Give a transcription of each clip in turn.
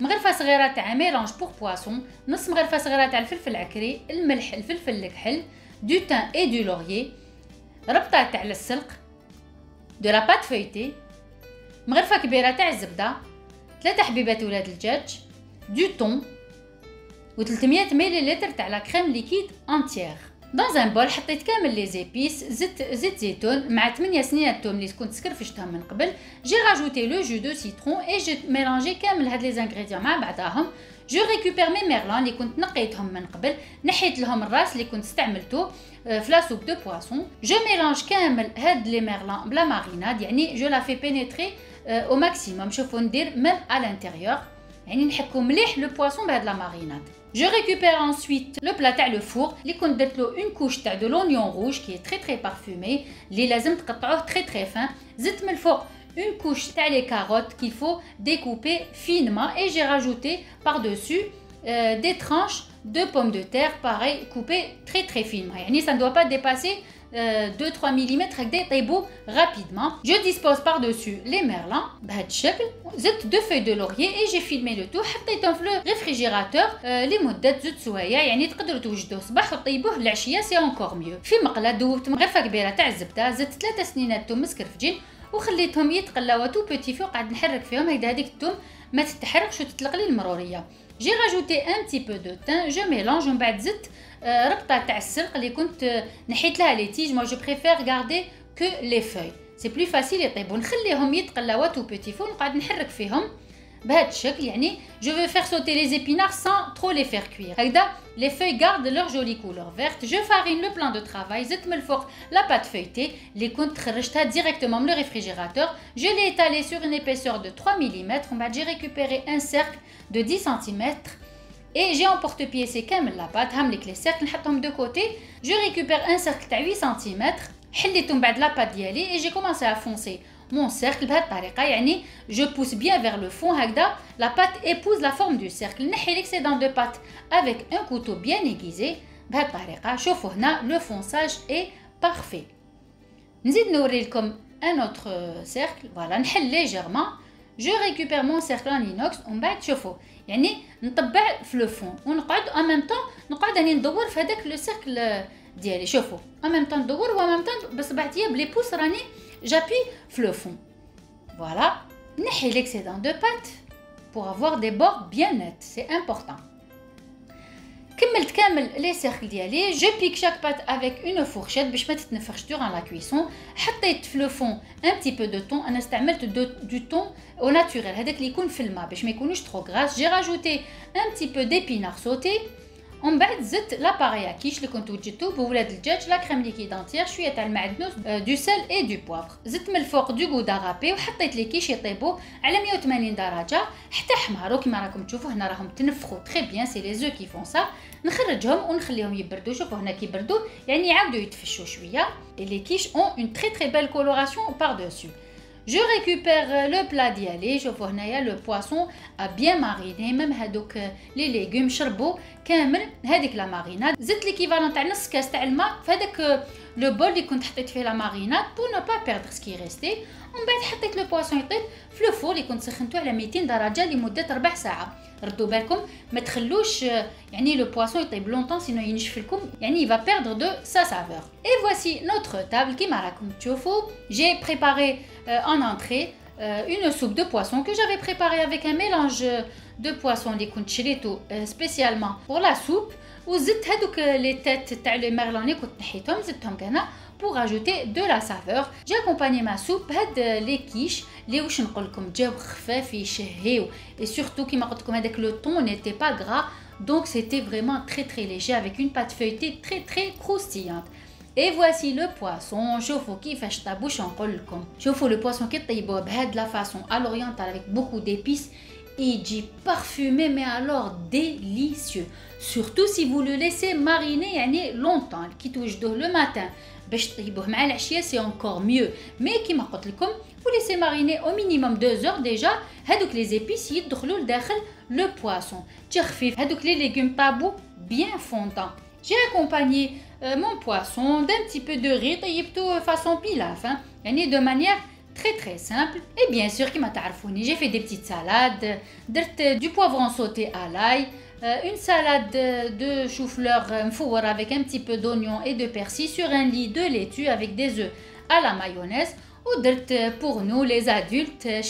مغرفة صغيرة تاع ميلونج بور بواسون نص مغرفة صغيرة تاع الفلفل العكري الملح الفلفل الكحل دو تان اي دو لوريي ربطة تاع السلق دو لا بات فويتي مغرفة كبيرة تاع الزبدة ثلاثة حبيبات ولاد الدجاج دو طون و 300 ملل تاع لا كريم ليكيد انتيير دون ان بول حطيت كامل لي زيبيس زدت زيت زيتون مع 8 سنين توم اللي كنت سكرفشتهم من قبل جي راجوتي لو جو دو سيترون اي جو ميلانجي كامل هاد لي زانغريديون مع بعضاهم جو ريكوبير مي ميرلان اللي كنت نقيتهم من قبل نحيت لهم الراس اللي كنت استعملته في لا سوب دو بواسون جو ميلانج كامل هاد لي ميرلان بلا ماريناد يعني جو لا في بينيتري او ماكسيموم شوفوا ندير ميم ا لانتيريور يعني نحكو مليح لو بواسون بهاد لا ماريناد Je récupère ensuite le plat تاع le four اللي كنت درت له une couche تاع de l'oignon rouge qui est très très parfumé اللي لازم تقطعوه très très fin زدت من الفوق une couche تاع les carottes qu'il faut découper finement et j'ai rajouté par-dessus euh, des tranches de pommes de terre pareil coupées très très finement يعني ça ne doit pas dépasser 2-3 ملم هكذا يطيبوا رابيدمون جو ديسبوز باغ دوسو لي ميرلان بهذا الشكل زدت دو فوي دو لوريي اي جي فيلمي لو تو حطيتهم في لو ريفريجيراتور لمده زوج سوايع يعني تقدروا توجدوه الصباح وطيبوه العشيه سي اونكور ميو في مقله دوبت مغرفه كبيره تاع الزبده زدت 3 سنينات توم مسكرفجين وخليتهم يتقلاو تو بوتي فوق قعد نحرك فيهم هكذا هذيك التوم ما تتحرقش وتتلق لي المروريه J'ai rajouté un petit peu de thym, je mélange, on va dire, les tiges, moi je préfère garder que les feuilles. C'est plus facile et bon, on les petits fours, on va les تو بوتي فو نقعد نحرك فيهم بهذا الشكل يعني جو في فير سوتي لي زيبينار سان ترو لي فير كوير هكذا لي فوي غارد لور جولي كولور فيرت جو فارين لو بلان دو ترافاي زدت من الفوق لا بات فويتي اللي كنت خرجتها ديريكتومون من لو ريفريجيراتور جو لي étalé sur une épaisseur de 3 mm ومن بعد جي récupéré un cercle de 10 cm et j'ai en porte-pied c'est كامل la pâte هاملك لي سيركل نحطهم دو كوتي جو récupère un cercle تاع 8 cm حليتهم بعد لا بات ديالي et j'ai commencé à foncer mon cercle بهذه الطريقه يعني je pousse bien vers le fond هكذا la pâte épouse la forme du cercle نحي l'excédent de pâte avec un couteau bien aiguisé بهذه الطريقه شوفوا هنا le fonçage est parfait نزيد نوري لكم un autre cercle voilà نحل ليجيرمون جو ريكوبير مون سيركل ان اينوكس ومن بعد شوفوا يعني نطبع في لو فون ونقعد ان ميم طون نقعد راني ندور في هذاك لو سيركل ديالي شوفوا ان ميم طون ندور و ميم طون بصبع ديالي بلي بوس راني جابي في لو فون فوالا نحي ليكسيدون دو بات pour avoir des bords bien nets c'est important كملت كامل لي سيركل ديالي جو بيك شاك بات افيك اون فورشيت باش ما تتنفخش دوران لا كويسون حطيت في لو فون ان بتي بو دو طون انا استعملت دو, دو طون او ناتوريل هذاك اللي يكون في الماء باش ما يكونوش ترو غراس جي راجوتي ان بتي بو ديبينار سوتي ومن بعد زدت لاباري كيش اللي كنت وجدته بولاد الدجاج لا كريم ليكيد انتيير شويه تاع المعدنوس دو سيل اي دو بوافر زدت من الفوق دو غودا غابي وحطيت لي كيش يطيبوا على 180 درجه حتى حماروا كما راكم تشوفوا هنا راهم تنفخوا تري بيان سي لي زو كي فون سا نخرجهم ونخليهم يبردوا شوفوا هنا كيبردوا يعني يعاودوا يتفشوا شويه لي كيش اون اون تري تري بيل كولوراسيون بار دوسو Je récupère le plat ديالي شوفوا هنايا لو بواسون ا بيان ماريني ميم هادوك لي ليغوم شربوا كامل هذيك لا ماريناد زدت ليكيفالون تاع نص كاس تاع الماء في هذاك لو بول اللي كنت حطيت فيه لا ماريناد بور نو با بيردر سكي ريستي ومن بعد حطيت لو بواسون يطيب في لو فور اللي كنت سخنته على 200 درجه لمده ربع ساعه ردوا بالكم ما تخلوش يعني لو بواسون يطيب لونطون سينو ينشف لكم يعني يفا بيردر دو سا سافور اي فواسي نوتر تابل كيما راكم تشوفوا جي بريباري en entrée euh, une soupe de poisson que j'avais préparée avec un mélange de poisson اللي كنت شريته spécialement pour la soupe وزدت هذوك لي تيت تاع لي ميرلون اللي كنت نحيتهم زدتهم كهنا pour ajouter de la saveur j'ai accompagné ma soupe بهاد لي كيش اللي واش نقول لكم جاو خفاف يشهيو et surtout كيما قلت لكم هذاك لو طون n'était pas gras donc c'était vraiment très très léger avec une pâte feuilletée très très croustillante Et voici le poisson. شوفوا كيفاش طابوش نقول لكم. شوفوا le poisson كي طيبوه بهاد لا فاسون à l'oriental avec beaucoup d'épices يجي parfumé mais alors délicieux surtout si vous le laissez mariner يعني longtemps كي توجدوه le matin باش طيبوه مع العشيه سي encore mieux mais كيما قلت لكم vous laissez mariner au minimum 2 heures déjà هادوك les épices يدخلوا لداخل le poisson تجي خفيف هادوك les légumes tabou bien fondants J'ai accompagné euh, mon poisson d'un petit peu de riz plutôt euh, façon pilaf, hein, de manière très très simple. Et bien sûr, qui m'a j'ai fait des petites salades, euh, du poivron sauté à l'ail, une salade de chou-fleur avec un petit peu d'oignon et de persil sur un lit de laitue avec des œufs à la mayonnaise ou pour nous les adultes et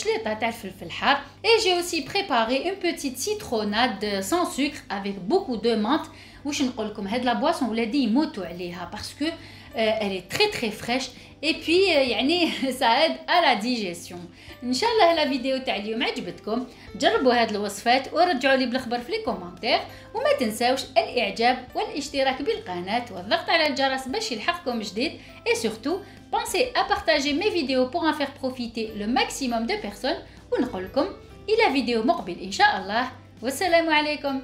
j'ai aussi préparé une petite citronnade sans sucre avec beaucoup de menthe واش نقول لكم هاد لا بواسون ولادي يموتوا عليها باسكو elle est très très fraîche et puis يعني ça aide à la digestion ان شاء الله لا فيديو تاع اليوم عجبتكم جربوا هاد الوصفات ورجعوا لي بالخبر في لي كومونتير وما تنساوش الاعجاب والاشتراك بالقناه والضغط على الجرس باش يلحقكم جديد et surtout pensez à partager mes vidéos pour en faire profiter le maximum de personnes ونقول لكم الى فيديو مقبل ان شاء الله والسلام عليكم